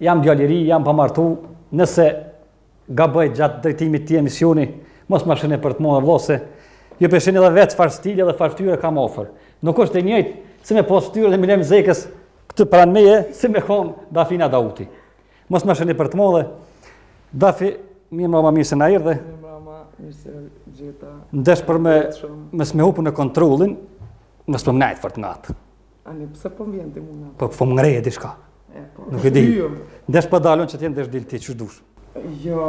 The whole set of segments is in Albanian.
Jam djali ri, jam pa martu, nëse gaboj gjatë drejtimit t'ktij emisioni, mos më shani për të mua vlose. Ju po e shihni edhe vetë çfarë stili dhe çfarë ftyre kam ofër. Nuk është e njëjtë si me pas ftyrën e Milaim Zekës këtu pranë meje, si me kon Dafina Dauti. Mos më shani për të modhe. Dafi, mirëmbrama mirë se na erdhe. Mirëmbrama, mirë se t'gjeta. N'dash për me mos me e hup kontrollin, mos më nguc fort n'at. Ani, pse po më vjen ti mua? Po, po më ngreh diçka. E, po, Nuk e di. N'dash po dal unë, qy ti n'dash dil ti, qysh t'dush? Jo,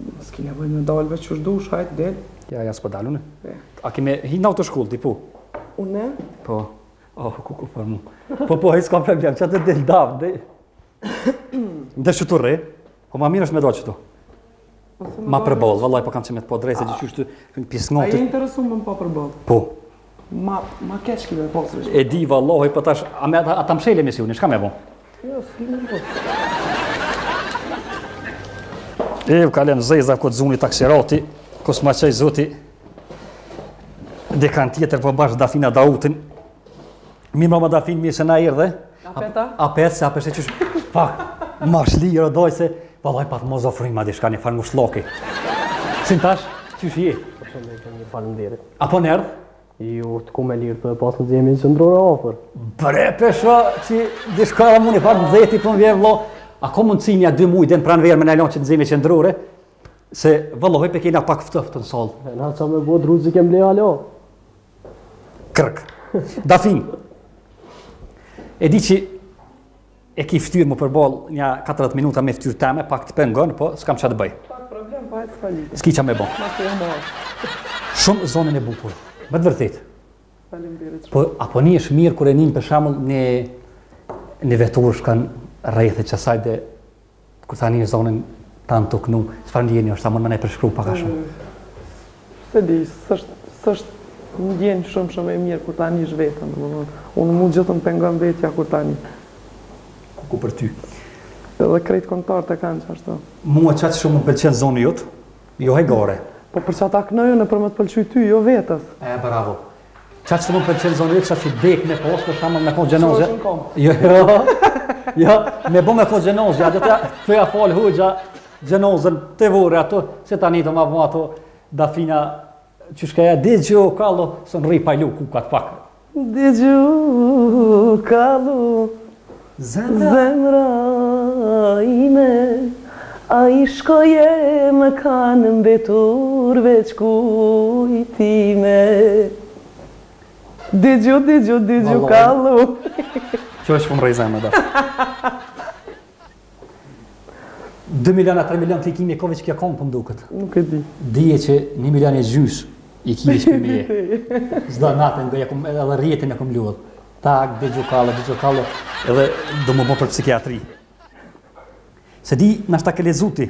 mos ki nevoj me dal ve, qysh t'dush, hajt, dil. Ja, ja, s'po dal une. A ki me hi në autoshkollë, ti po? Une? Po, oh, ku ku për mu. Po, po, hej, s'ka problem, që të dil, dam, dil. Ndër që të rri, po ma mirë është me do që të. Po ma përballon, vallaj, po kam që me të po drejtë, se që që është të pjesë A e interesu me m'pa përballë? Po. Ma, ma keqë ki me pasë. E di, vallaj, po tash, a me ata më shele me si unë, shka me po? Jo, s'ki me pa. E, kalem zeza kë t'zuni taksirati, kësë ma çoi zoti, dikan tjetër po bash Dafina Dautin, Mirëmbrama Dafin mirë se na erdhe. Apet a. Apet se apet se qysh. Pak. M'ash liru goja se vallai pa t'mos ofroj ma diçka njëfar muslloki. Sin tash qysh je. Po shumë mirë jemi faleminderit. A po nerdh? Jo u kon me lirë të pas nxemjen qendrore ofër. Bre, po e shoh, që diçka e mun njëfarë në zeti për po në vjerë, vlo. A ko mund cimja dy muj, deri në pranverë me në qu nxemjen qendrore, se vallahi po kena pak ftoftë në sallë. E na që me bo dru s'i kem le alo. Kërk. Dafin. E di që e ki ftyrën përballë një 40 minuta me ftyrë teme, pak të pengon, po s'kam ça të bëj. Pak problem, po e t'fali. S'ki çka me bo. Shumë zonin e bukur. Me të vërtet. Faleminderit. Po, a po nihesh mirë kur e nin për shembull në, në veturë shkon rreth e qasajde Kur ta nin zonin tan tu knu, çfarë ndjenje është, a mund me na e përshkru pak a shumë? Mm, s'e di, s'është ndjenjë shumë shumë e mirë kur ta nish vetën, dhe mu mu gjith më pengon vetja kur ta ni. Ku ku për ty? Dhe krejt kongtarët e kanë qashtu. Mua qaq shumë më pëlqen zoni jot, jo e gore. Po për qata knoj unë për me të pëlqy ty, jo vetës. E, bravo. Qaq më pëlqen zoni jot, qaq që dekë me posë, për shembull me pasë gjenazë. Qo kom. Jo, jo, jo, me bo me pasë gjenazë, ja, gjithë të ja falë hoxha gjenazën te vorret ato, se tani të ma bo ato Dafina, që shka ja, dhe që o kallo, së në rri pajlu ku ka të pakë. Dhe që o kallo, Zemra ime a i shkove më kanë mbetur veç kujtime Digju, digju, digju, kalle Kjo është shumë rejzeme da 2 milion a 3 milion klikime që kjo ka pas, po m'duket. Nuk e di. Dije që 1 milion e gjys i ke pas për mue. Çdo natën, dhe kum, edhe rrjetin e kom lodhë. Ta, dhe gjukallë, dhe gjukallë, edhe dhe më më për psikiatri. Se di, nashta e ke lexu ti.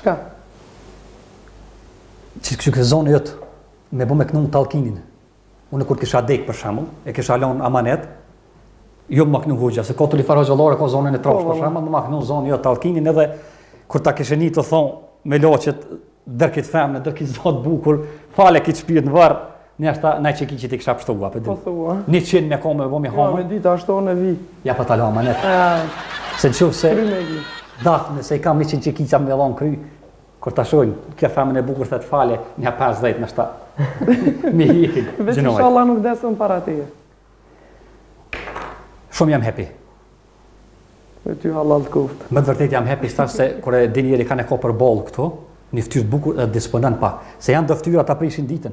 Çka? Që kështë këtë zanin tand, me bo me këndu talkinin. Unë kur kisha dekë për shembull, e kisha lënë amanet, jo me ma knu hoxha, se ka ni far hoxhallarë, ka zanin e trash, po, po, për shembull, me ma knu zani, jo, talkinin edhe, kur ta kishe një të thonë, melaqet, deri këtë femën, deri këtë za t'bukur, fale këtë shpirt në vërë, Nashta, në që ki që ti kisha pështu gjynahe, për ditë. Një qenë me kome, bo mi hamë. Ja, me ditë, ashtu në vi. Ja, po t'la amanet. Se në qoftë se... Kry me vi. Dafë, nëse i kam një qenë që ki që me dhonë kry, Kur ta shohin kjo femën e bukur thotë fale, nja 50, nashta m'i hekin. Veç inshallah nuk des unë para teje. Shumë jam happy. Me ty hallall të koftë. Me të vërtetë jam happy se kur e din njeri ka me pa boll këtu, një fytyrë të bukur dhe disponon pak. Se janë do fytyra ta prishin ditën.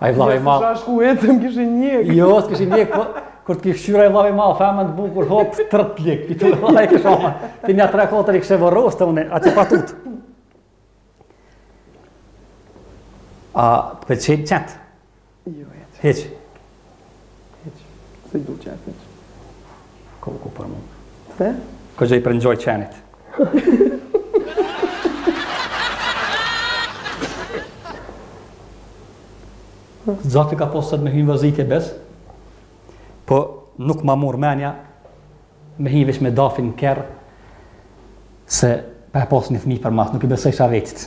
Ai vllai i madh. Sa shkurt e kishe nje. Jo, s'kishe nje, po kur të kish kqyr vllai i madh, femën të bukur, hop, tërt lek. Ti të vllai të shoh. Ti na tre katër i kishe vorros, atje pa tut. A, po t'pëlqejn qent. Jo, jo. Hiç. Hiç. S'i du qent hiç. Kuku për mu. Se? Kogja i përngjoj qenit. Zati ka pas me hy në vizitë, besa, po nuk ma merr menja me hy n'vesh me Dafinën kurrë, se pa e pas një fmi, për besë, nuk i besojsha vetit.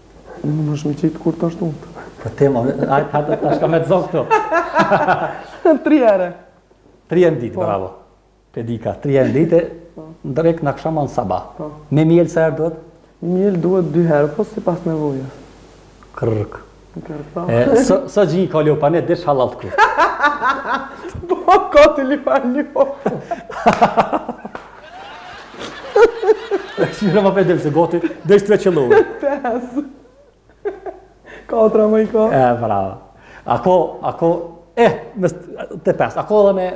Unë më shumë qit kur të ashtë unë. Për po tema, ajtë, hajtë, tash ka me të zanë këto. Tri herë. Tri herë në ditë, po. bravo. Pe dika, tri herë në ditë, po. në drekë, n'aksham, në sabah. Po. Me mjel sa herë duhet? Mjel duhet dy herë, po sipas nevojës. Kurrë. Sa gjinj i ka lopa, n'e dish hallall të koftë. Po, katër i ka lopa. Si në më pe delë se goti, dhe ishtë tre qëllove. Pes. Katër m'i ka. E, bravo. Ako, ako, e, me pesë. Ako edhe me,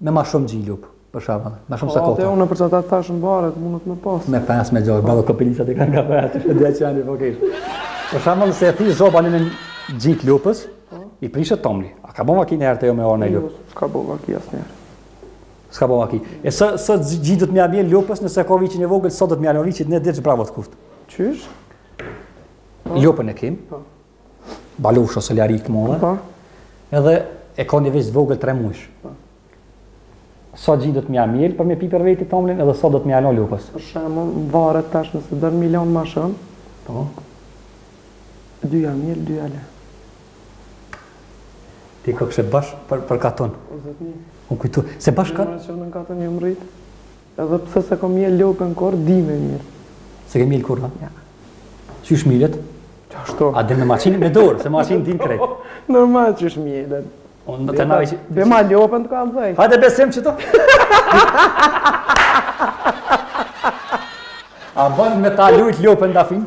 me ma shumë gji lopë, për shembull. Me shumë se kota. Ate, unë për që ta të thashë varet, mundet me pas. Me pesë, me gjashtë, bado kopilisat i kanë ka për atë, dhe që janë i pokish. Për shembull, nëse e thith zhaba në gji të lopës, po. i prishët tomli. A ka bo vaki njëherë te ju me ndonjë lopë? Jo, s'ka bo vaki asnjëherë. S'ka bo vaki. E sa, sa gji duhet me ja mjelë lopës nëse ka viqin e vogël, sa duhet me ja lënë viqit në dish që bravo të koftë. Qysh? Po. Lopën e kemi. Po. Balush ose Larë i kemi. Po. Edhe e ka një viq të vogël tre mujsh. Po. Sa gji duhet me ja mjelë për me pi për veti tomlin edhe sa duhet me ja lënë lopës. Për shembull, varet tash nëse dërë milion ma shumë. Po. Dy ja mjel, dy ja len. Ti kokshe bash për, për katun. O zotni. Unë kujtum. Se bash katun. Unë qe në katun jam rrit. Edhe pse s'e kom mjel lopën kurrë, di me mirë. S'e ke mjel kurrë, ha? Jo. Qysh mjelet? Qashtu. Edhe në maqinë, me dorë, se me maqinë din krejt. Normal qysh mjelet. Unë në të naj që... Bjerma lopën të ka më dhej. Hajde besim që to. A bon me ta lujt lopën da finë?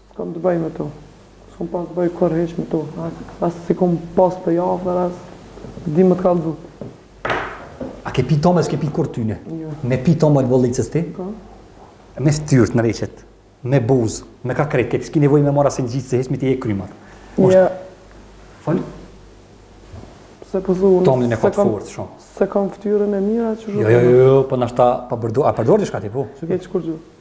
S'kam të bëj me to. S'kam pas të bëj kurrë hiç me to. As s'i kom pas për afër, as di me të kallzu. A ke pi tomël, s'ke pi kurrë të tyne? Jo. Me pi tomël të buallicës ti? Po. Me ftyrt ndreqet, me buz, me ka krejt, s'ki nevojë me marrë asnjë send hiç me ti e kremat. Ja. Fëllë? Se po zonë, tomlin e ka fort shumë. S'e kam ftyrën e mirë aq shumë. Jo, jo, jo, jo, po nashta po përdor, a përdor diçka ti po? Çka ke çkur gjë?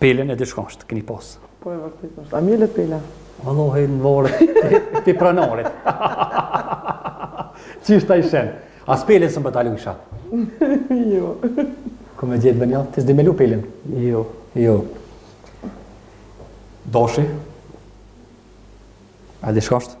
Pelën e di çka është, keni pas. Po e vërtetë është. A mjelet pela? Vallahi në vore të pranorit. Qysh ta i shen? As pelën së më batalu isha? Jo. Ku me gjithë bënja? Ti s'di me mjelë pelën? Jo. Jo. Dashi? A di çka është?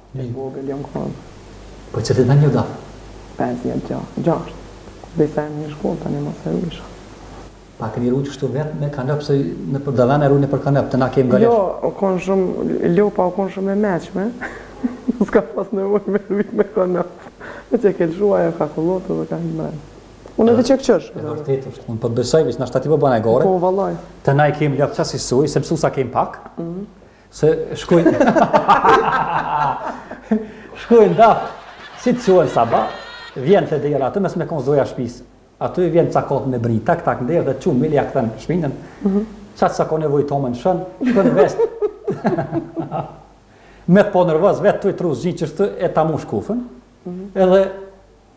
Unë i vogël jam konë. Po që ti dhe një dafë? Pes vjetë gjashtë, gjashtë. Dhe se e më një shkollë të një mos e rujshë. A e keni rujtë shtu vetë me kanop, se nëpër do vene e rujnë për kanop, te na kemë gëllesh. Jo, o konë shumë, lopa o konë shumë e meqme. S'ka pas nevojë me rujtë me kanop. Veç e ke lëshu e ka kullotë dhe ka hi mrenë. Unë edhe që këqësh. E vërtetë është. Unë po të besoj, veç nashta ti po bon e gore. Po, valla. Te na i kemi lopët qasi soj, se mësu sa kemë pak. Mm. Se shkojnë... shkojnë në dafë, si të qohen sabah, vjen te dera, aty mos me konë zoja shpisë, aty vjen cakat me bri, tak tak n'derë edhe qu, mjelja këthen shpinën, mhm. qaty s'ka konë nevojë t'ja bon shenj, shkon n'ven't, me të bo nervoz, vetë të i tru zhinë qështë e ta mu shkufën, mhm. edhe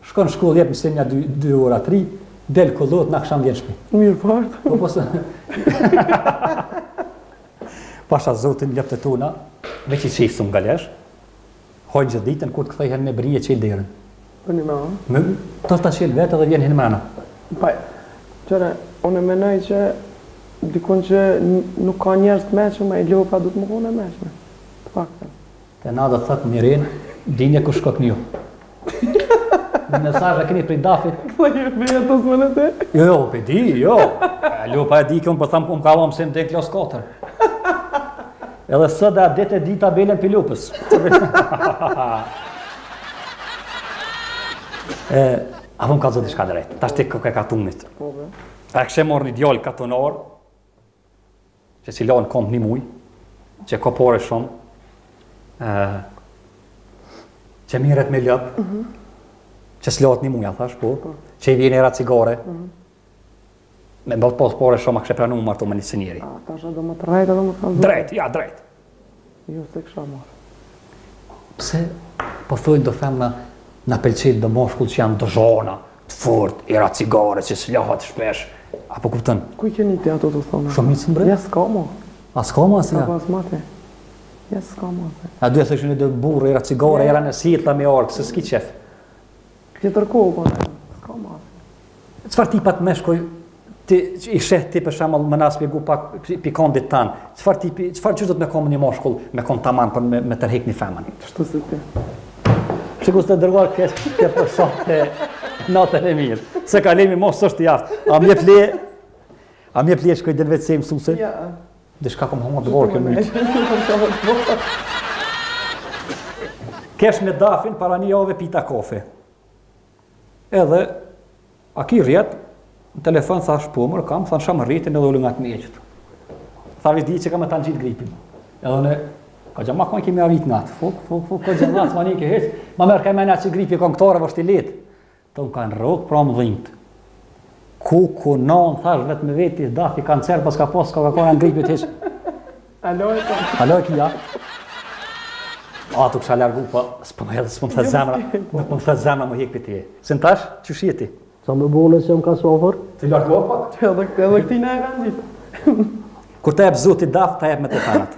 Shkon në shkollë jep mësim nja dy dy ora tri del kullot në aksham vjen shpi. Mirë fort. Po po se. Pasha Zotin lëptë tona, veç i qeshë ka livadh, hajnë gjithë ditën, kur të kthehen me brina qel derën. Për një mënë? Me, të të qelë vetë dhe vjen hin mrena. Paj, qëre, unë menoj që dikush që nuk ka njerëz të meçëm, e lopa duhet me konë e meçme. Të pak të. Te na do të thot Mirin, dini ku shkot miu. Në mesazh e keni prej dafit. Po ju me ato zonjë te. Jo, jo, po di, jo. Alo, pa e di këun po tham jam ka vi mësim në klasë 4. Edhe së dhe adet e di tabelën për lupës. e, a vëmë ka zëtë shka drejtë, tash te kjo e katunit. Po, po. A kishe e marrë një djalë katunar, Që s'i lan kombt një muj, që ka pare shumë, që merret me lopë, mm -hmm. që s'lahet një muj a, thash, po, po, që i vjen era cigare, mm -hmm. me bëtë pasë pare shumë, a kishe pranu me u martu me një si njeri. A, tash do me të rrejtë, do me të rrejtë. Drejtë, ja, drejtë. Jo s'e kisha marrë. Pse po thojnë do femna na pëlqejnë do meshkuj që janë dëzhona, të fortë, era cigare, që s'lahet shpesh, a po kupton? Ku i keni ti ato të thonë? Shumicë mbre? Ja s'ka mo. A s'ka mo asë nga? Ka mate. Ja s'ka mate. A duhet të shënë dhe burë, era cigare, era nersë, ta me orë, se s'ki qejf. Ti tërkohë po ne, s'ka më asë. Çfarë tipa me shkoj, ti i sheh ti për shembull me na shpjegu pak pi këndit tan. Çfarë ti çfarë qysh duhet me konë një mashkull me kon tamam për me, me tërhek një femër. Çto se ti. Sikur të dërguar ke ke për sot te natën e mirë. Se kalemi mos është i aftë. A më jep leje? A më jep leje shkoj del vetë se mësuesi? Ja. Diçka kom hongër të borë kjo mytë. Kesh me Dafin para një jave pita kafe. Edhe, a ki rrjet, në telefon sa është pomër, kam, thanë shumë rritin edhe ullu nga të meçët. Tha vishë di që kam e ta ngjitë gripin. Edhe në, ka gjë makon kemi avit në atë, fuk, fuk, fuk, ka gjë në atë, ma një ke heqë, ma merrke mena që gripi, ka në këtore, vështë i letë. Të më kanë rrokë mbramë dhimbtë. Kuku, nonë, thash vetë me veti, Dafi kancer paska pas, ka ka kona në gripit hish. Aloj, po. Aloj, kja. A, të kisha largu, po, s'po më hedhë, s'po më thë zemra, nuk po më thë zemra me hek për ty. Se në tash, që shi ti? Sa më bune se më ka sofer? Të largo, po? Të edhe këti në e rëndit. Kur të ebë zotit daf, të ebë me të fanat.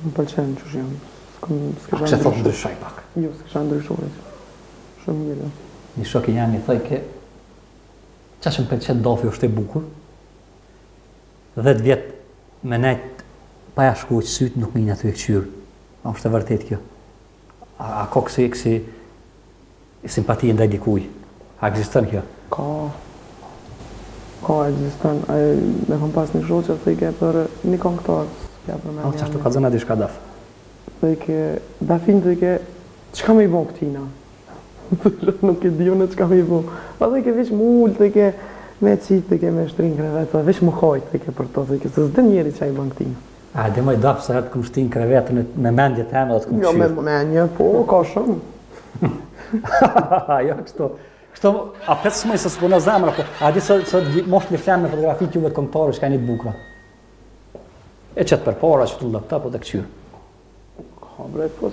Më pëlqen qysh jam. S'kishe dashtë me ndryshu pak? Jo, s'kisha ndryshu. Shumë mirë. Një shok i jem thojke, qa që më pëlqen Dafi është e bukur, dhetë vjet me nejtë pa ja shku sytë nuk mun e kqyr. A është e vërtetë kjo? A ka kësi, kësi simpati ndaj dikuj? A ekziston kjo? Ka. Ka, ekziston. E kom pas një shoqe thike për një këngëtar, s'pja përmeni. A, qashtu ka zëna diçka Daf. Thojke, Dafin thojke, çka me i bo këtina? Thojke, nuk e di une çka me i bo. Po thojke, veç mu ulë, thojke, me qitë, thojke, me shtri n'krevet, veç me kajtë, thojke, për to, thojke, se s'di njeri ça i bo këtina. A di moj Daf sa herë të kom shti n'krevet me mendje teme dhe të kom këqyrë? Jo me mendje, po, ka shumë. jo, kështu. Kështu, a pe tëshmoj se s'po m'bon zemra, po, a di se, se mos me flenë me fotografi t'ju vetë këngëtarë që kanë të bukra. E qet përpara, qet laptop, po e këqyr. Ka bre, po,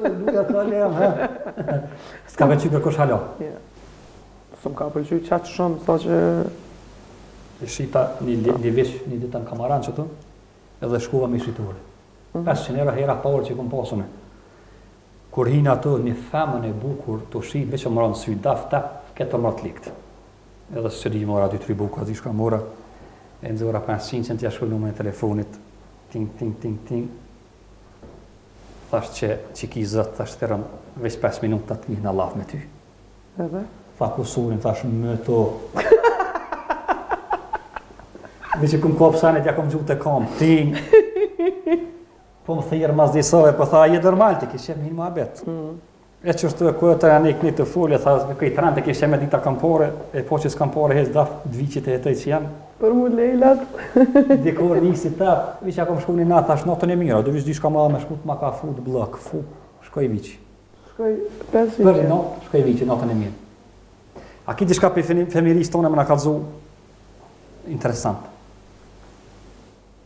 Luja të alë jam, ha? S'ka pëlqy kurkush halo? S'më ka pëlqy qatë shumë, sa që... E shita një, një veç, një ditë kameran qetu, edhe shkuva me shiturë. Mm -hmm. 500 euro hera pa orë që kom pas une. Kur hina aty një femën e bukur, të shinë, veç më ra n'sy, Daf, tap, ketë më ra të ligt. Edhe s'di mora dy tri buka, diçka mora. E nxora 500 qeshin tja shkruj numrin e telefonit. Ting, ting, ting, ting. Thashë qe, qe ki, thashë thirrëm, veç 5 minuta njëherë n'llaf me ty. Edhe? Tha kusurin, thashë nal to. Veç i kom kapë senet, ja kom gjujtë të kam, tim. Po më thirr mas disove, po tha, je normal, ti kishë qenë një më abet. Mm. E qështu e ku të janë i këni të foli, tha e këj trend e kishe me ditë a kam pare, e po që s'kam pare, hec Daf videot e jetoj që janë. Për mu Lejla. Dikur një si ta, veç ja kom shkru një natë, thash natën e mirë, dhe veç s'di çka ma me shkrujt ma ka fut bllok, fu, shkoj viqë. Shkoj, pes viqë. Për natë, shkoj viqë, natën e mirë. A ki diçka për fëminisë tone me na kallxu? Interesant.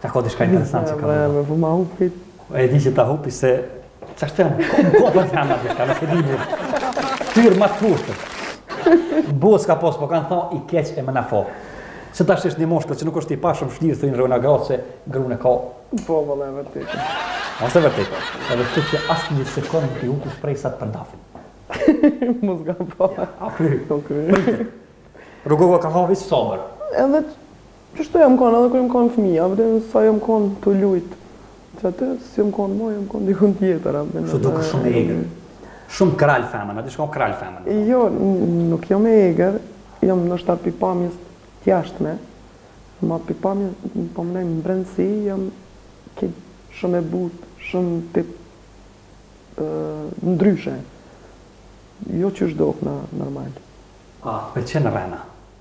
Ça ka diçka interesant që ka me dhe? Po ma hupi. E di që ta hupi se... Qa shtë janë? Kom kon tu thonë diçka, nuk e di une. Tyrë ma të fushtë. Burrë s'ka pasë, po kanë thonë i keq e më na fo. Se ta shesh një mashkull që nuk është i pashëm shlirë, thujnë rrena gratë se grun e ka. Po, po, e vërtetë. Asht e vërtetë. E vërtetë që asnjë sekundë nuk i hupi shpresat për Dafin. Mos ga po. A kry. Po kry. Rrugogo ka thonë visë somër. Edhe Kështu jam kon edhe kur jam kon fëmijë, a din sa jam kon tu lujt qaty, s'jam kon mo, jam kon dikun tjetër, a din. Kështu dukesh shumë e egër. Shumë kralë femën, a di shumë kralë femën. Jo, nuk jam e egër, jam ndoshta pi pamjes t'jashtme, ama pi pamjes, po mendoj n'brendësi jam krejt shumë e butë, shumë tip ndryshe. Jo qysh dokna normal. A t'pëlqen rrena?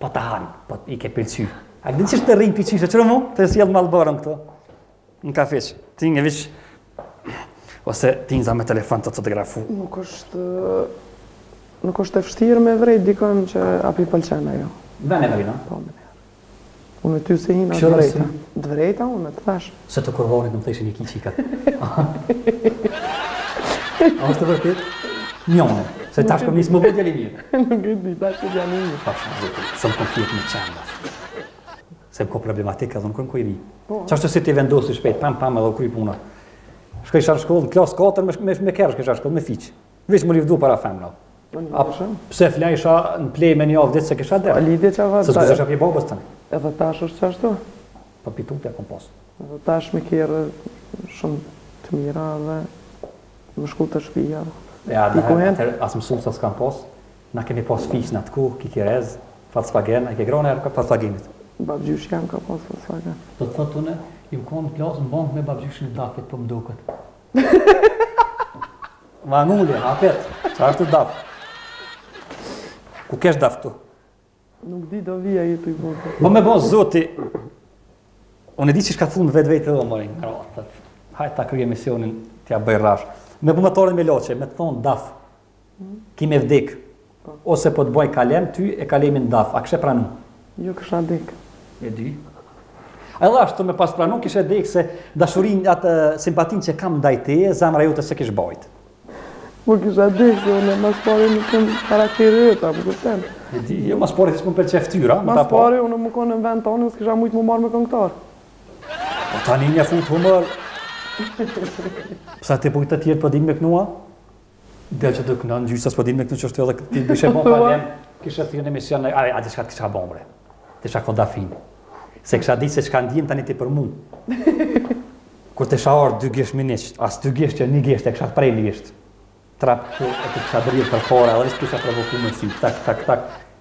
Po ta han, po i ke pëlqy. A di çka është të rrin ti çështë çrëmu? Të sjell mallborën këtu. Në kafeç. Ti nge vish ose ti nza me telefon të fotografu. Nuk është nuk është e vështirë me vrejt dikon që a po i pëlqen a jo. E ke vrejt a. Po më. Unë ty sa hine ta vrejta. Ta vrejta unë të thash. Se të kurvonit nuk të ishin i ki qikat. A është të vërtit? Njone, se tash kom nisë m'u bo djalë i mirë. Nuk e di, tash po jam djalë i mirë. Tash në zëtë, së më konflikt me qenda. Se jom kon problematik edhe në kërën kujri. Po. Qashtu si ti vendosi shpejt, pam pam edhe u kry puna. Shkojsha në shkollë, në klasë 4 me, me, me kerr shkojsha në shkollë, me fiqë. Veç m'u lavdu para femrave. A pse flejsha në pleme me një javë ditë se kisha dhe? A lidhje që javë dhe? Se s'këzësha pje babës të ne. Edhe tash është qashtu? Po pitu të e kom pasë. Edhe tash me kerre shumë të mira edhe me shku te shpia. E atëherë, asë mësu se s'kam pasë, na kemi pasë fish në atë ku, ki kerr, Volkswagen, a ke grone e Volkswagenit? Babgjyshi jem ka pasë Volkswagen. Do të thotë të ne, ju konë klasë në bankë me babgjyshin e Dafit bre po më duket. Manulli, hapet, qashtu Daf? Ku ke Daf ti? Nuk di do vija ju të i bërë. Pasha Zotin, unë e di që shka thonë vetë vetë edhe mojë, në rrë, hajt ta kryj emisionin t'ia bëj rrafsh. Me u marrë me loqe, me të thonë Daf, Ki me vdekë. Ose po ta bëj kalem ty e kalemin Daf. A kishe pranu? Jo kisha dekë. E di. Edhe ashtu me pas pranu kishe dekë se dashurinë atë simpatinë që kam ndaj te, zemra jote s'e kish bajt. Po kisha dekë, jo ma s'pari jom karakteri e ta, më kërten. E di, jo ma s'pari s'më pëlqen ftyra, më ta po. Ma s'pari, unë me konë në vend tonë, s'kisha mujtë m'u marrë me këngëtar. Po tani një fund humor. Pse ti po këta tjertë po din me këndu? Dhe që të këndon gjysa s'po din me këndu qështu edhe këtë bëshe bon pa lem, kështë të në emision, a, a di çka të kisha bo, bre, të kisha kon Dafinë, s'e kisha ditë se çka ndjen tani ti për mu. Kur të kisha dy gisht minimum, as dy gisht veç një gisht, e kisha të pre një gisht, trap që e të kisha bërgjë për kore, edhe veç kisha provoku me sy, tak, tak, tak,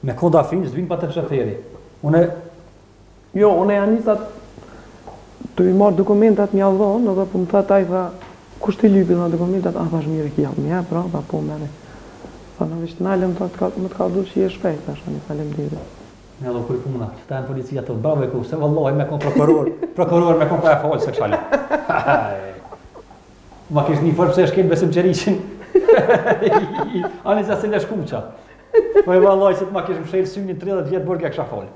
Me kon Dafina s'kish patentë shoferi. Unë Jo, unë ja nisa t'i marr dokumentat m'ia dhon, edhe po më tha ai tha kush t'i lypi tha dokumentat, a thash mirë e ki jap mja e pra, tha po mere. Tha unë veç të nala tha ka me të kallxu që je shpejt thash unë faleminderit. Edhe u kry puna, qeta janë polici ato, bravo e ku, se vllau me kon prokuror, prokuror me kon pa e falë, se këshalë. Ma kishtë një fërë pëse shkejnë besim qërishin. Ani sa se lesh kuqa. Po e vallaj se të ma kish mshel syrin 30 vjet burg e kisha fol.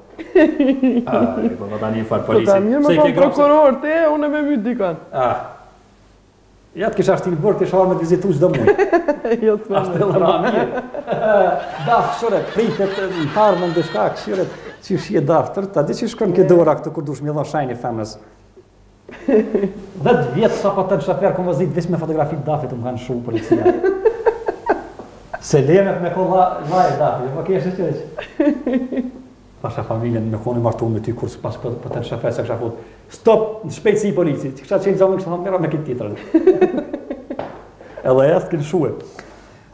Ah, po më tani fol po, polici. Po tani më thon prokuror ti, unë me myt dikon. Ah. Ja të kisha shtin burg t'kisha ardh me vizitu çdo muaj. Jo të më. Ashtë edhe më mirë. Da, shore, pritet në parë më ndëshka, këshire, që shi e daftër, ta di që shkon këtë dora këtë kur dush mi dha shajnë i femës. Dhjetë vjet sa patent shofer kam vozit veç me fotografi Dafit m'kan lshu policia. Se lemet me kolla vaj dafit, po ke shoqë që. Pasha familjen me kon e martu me ty kur s'pas po patent shofer se kisha fut. Stop, në shpejtësi polici, i kisha çel xhamin kisha thënë merra me këtë tjetrën. Edhe ja m'kishin lshue.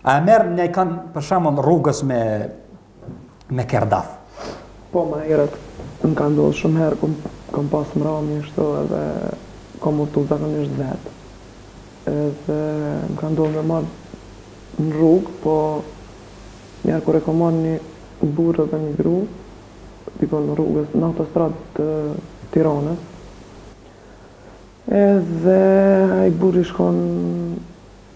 A e merr nikon për shembull rrugës me me kerr Daf. Po ma herët më ka ndodhë shumë herë kur kom pas mramje kështu edhe kom udhtu zakonisht vet edhe më ka ndodhë me marr në rrugë po një herë kur e kom marr një burrë edhe një gru dikon rrugës në autostradë të Tiranës edhe ai burri shkon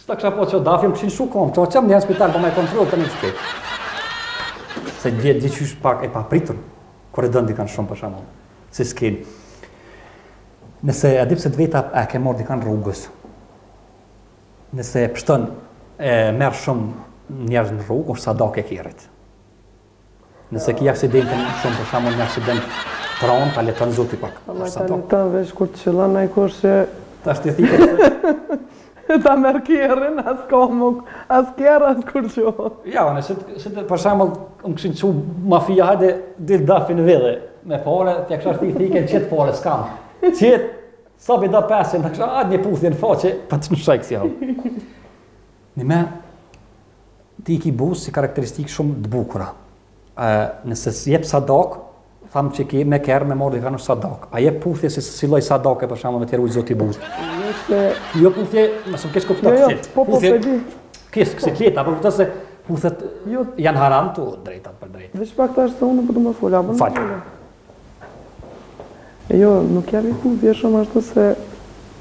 Së kësha po që o dafim, po shkojshin n'kom, që o qëmë një në spital, po me kontrol të një që kejtë. Se një vjetë gjithë qysh pak e pa pritëm, kur e din dikan për shembull, si s'kin. Nëse e dipë se të vërtetë e ke marrë dikan rrugës, nëse e pshton e merr shumë njerëz në rrugë, është sadaka e kerrit. Nëse ki aksidentin shumë për shembull një aksidenton, ta lehton Zoti pak. Po më tani veç kur të qëllon ai kush që ta shti thikën. Ta merr kerrin, as ka më, as kerr, as kurgjo. Ja, nëse, se për shembull, më këshin që mafia, hajde, dil Dafi në vedhe, me pare, të kësha shti thike, qëtë pare, s'kam. Qëtë, sa bi da pesin, të kësha, dhanë një puthje në faqe, pa të në shajkë si hau. Në me, Ti i ki buzë si karakteristikë shumë të bukura. Ë, nëse jep sadak, thamë që ti me kerr me marrë dikan sadak. A jep puthje si si lloj sadake për shembull me të rujt zoti buzë. Nëse jo puthje, mos më keqkupto. Jo, jo, po po e di. Kiss, kiss kleta, po kupton se puthjet jo. janë haram të drejtpërdrejta. Veç pak tash se unë po të më fol, apo? Fal. Jo, nuk jam i puthjes shumë ashtu se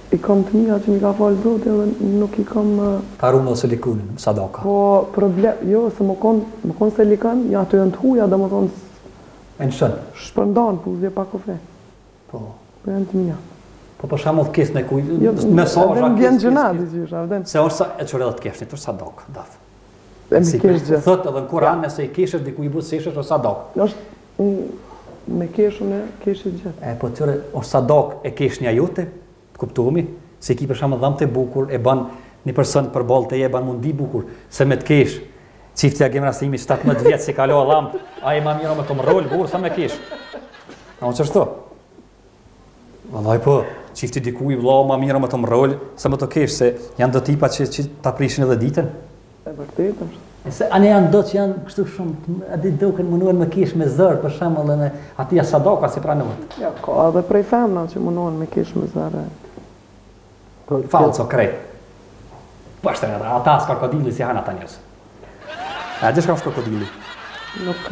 i kam të mira që mi ka falë Zoti dhe nuk i kam më. Karun ose likun, sadaka. Po problem, jo se më kon, më kon se likun, jo ato janë të huaja domethënë s. E lëshon. Shpërndan puthje pa kufi. Po. Po janë të mira. Po për shembull kiss në kujt, jo, mesazha. Jo, nuk janë gjëna ti thjesht, a vden. Se ose e çore do të kesh nitur sadaka, daf. E si kesh gjë. Thotë edhe në Kur'an nëse i keshësh dikujt i buzëqeshësh osht sadaka. Është Unë me keshë e keshë gjithë. E po qyre o sadaka e keshnja jote, të kuptomi, se ki për shembull dhamë të bukur, e ban një person përballë teje e ban mu ndi bukur, se me të keshë, çifti Agim Rastimi shtatëmbëdhjetë vjet si ka la dhamë, ai ma mirë o me të mrrol burrë sa me keshë. A ço qeshtu? Vallaj po, çifti dikun vlla ma mirë me të mrrol se me të kesh se janë do tipa që që ta prishin edhe ditën. E vërtet është. E se anë janë do që janë kështu shumë, a di do kënë mënuar me kesh me zërë, për shembull edhe aty as sadaka s'i pranohet. Ja, ka edhe prej femra që munohen me kesh me zërë. Po, Falco krejt. Po ashtë edhe, ata as krokodili s'i han ata njerëz. A di shka është krokodili? Nuk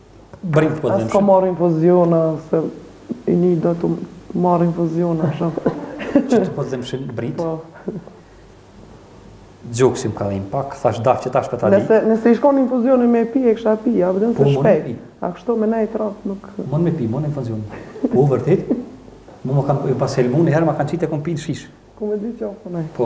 Brim të përdemshëm. A s'ka marrë infuziona, se unë do të marrë infuziona, shumë. Që të përdemshëm, brim të? Po. Gjoksi m'ka dhim pak, thash ta çoj tash në spital. Nëse, nëse i shkon infuzioni me pi, e kësha pi, a vllazën se po, shpejt. A kështu me nejtë ratë nuk... Bon me pi, bon infuzioni. Po, vërtit? Mu më kanë, pas helmun, i herë më kanë qitë e kom pi në shishë. Ku me ditë çka, po.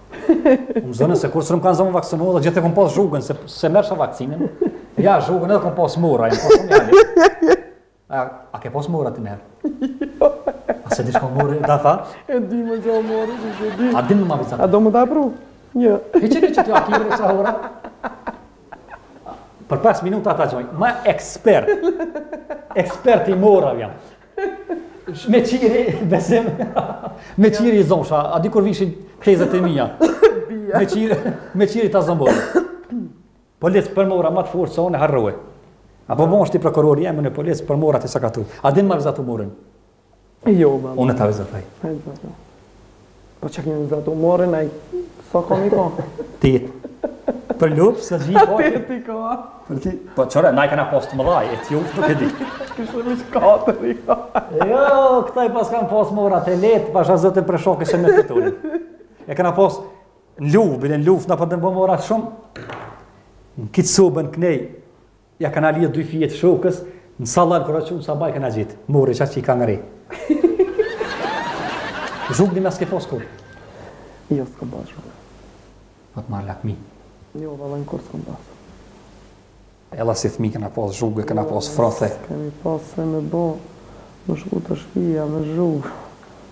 Mu më zë se kurrë s'jom kanë s'jom vaksinu, dhe gjithë e kom pasë zhugën, se, se merrsha vakcinën, ja zhugën edhe kom pasë morra, e më posë më jali. A, a ke pasë morra të mërë? A s'e di çka o morri, da tha? E di more çka o morri, që që di. A din me ma A do me ta pru? Një. E që që që të akimër e sa hora? Për pesë minuta ta gjoj, jam ekspert, ekspert i morrave jam. Me qiri, besim. Me qiri i zojsha, a di kur vishin tezet e mija. Me qiri, me qiri ta zo more. Polic për morra ma të fortë se unë e harroj. A po bon shti prokurori jemi në polic për morra të sakatu. A din ma vizatu morrin? Jo, ma. Unë ta vizatoj. Po çka me vizatu morrin ai s'o kurrkon. Ti. Për lup se di po. Ti ti ka. Për ti. Po qyre, na i kena pas të mdhaj, e ti nuk e di. Kishë më shkatë ri. Jo, këta i paskan pas morrat e lehtë, pasha zotin për shokë se më fitoi. I kena pas në luf, bile në luf, na po dëmbon morrat shumë. Në kitë sobën kënej, Ja kena lidh dy fije të shokës në sallon kur a çun sabah e kena gjet. Morri çaj që i ka ngreh. Zhugën di ma s'ke pas kurrë. Jo s'kam pas shumë. Po të marr lakmi. Jo valla unë kurrë s'kam pas. Ella si thmi kena pas zhugë, kena pas frothe. Kemi pas se me bo, me shku te shpia me zhugë.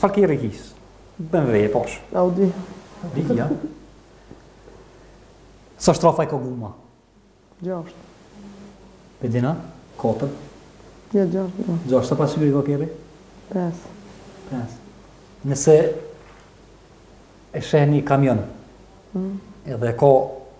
Çfarë kerri ngjis? BMW, Porsh. Audi. Audi ja. Sa shtrafa e ka guma? Gjashtë. Bedina? Kotër? Ja, gjashtë. Ja. Gjashtë, sa pasqyre ka kerri? Pes. Pes. Nëse e sheh një kamion, mm. edhe ka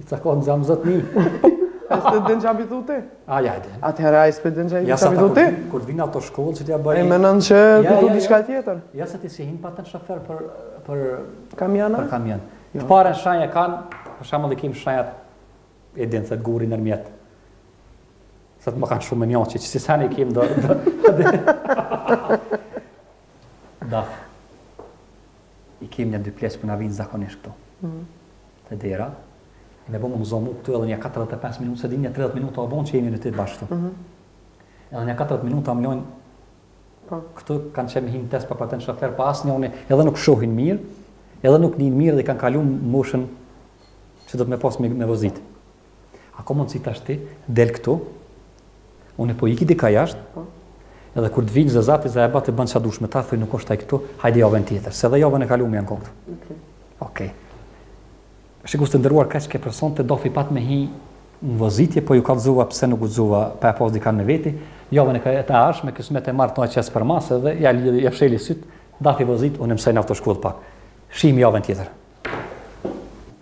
I takon xham zotni. Ai s'të den xhabi thotë. Ai ai den. Atëherë ai s'të den xhabi xhabi thotë. Kur vin ato shkollë që t'ja bëj. Ai mendon se do të diçka tjetër. Ja se ti s'i hin patent shofer për për kamion. Për kamion. Jo. Te para shajë kanë, për shembull i kim shajat e din thot vuri nërmjet. Sot më kanë shumë mënjaçi, që si sani kim do. Da. I kemi një dy pleqë po na vinë zakonisht këtu. Mm. Te dera. I me bëmë me zor këtu edhe një 45 minutë, se di një 30 minuta o bonë që jemi ne të bashkë këtu. Mm Edhe një 40 minuta më lodhin po. këtu kanë qenë hinë test për patent shofer, pa po as njoni edhe nuk shohin mirë, edhe nuk nin mirë dhe kanë kalu moshën që do të thotë me pas me, me vozit. A ka mundësi tash ti dil këtu? Unë po iki diku jashtë. Po. Edhe kur të vijnë zaten ti bëj, bën çfarë dush me ta, thuj nuk është ai këtu, hajde javën tjetër. Se dhe javën e kaluam janë konë. Okej. Okay. Okej. Okay. Shikues të nderuar kaq ke personi të dofte pat me hi në vozitje, po u vonua pse nuk u zuva, pa e pas di kanë në veti, javën e ardhshme, kismet e marrë të në qesë për masë dhe ja, lidhi, ja mshel sytë, dathi vozit, unë mësoj në autoshkollë pak. Shihim javën tjetër.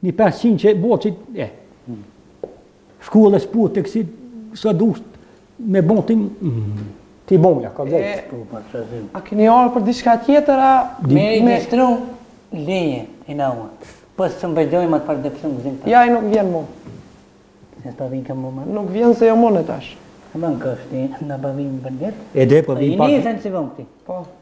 Një pesëqind që bo që e. Shkullë e s'pu të kësi së dusht me bon ti ti bon ja ka dhejtë. Po, po, a këni orë për diçka tjetër a? Me i me shtru leje e na unë. Po së të mbëjdoj ma të parë dhe pësëm gëzim të. Ja i nuk vjen mu. Se së pavin ka mu më. Nuk vjen se jo mune tash. Në bankë është në pavin për njët. E dhe pavin pak. I njëzën si vëmë këti. Po.